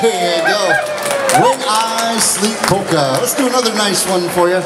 There you go. When I Sleep Polka. Let's do another nice one for you.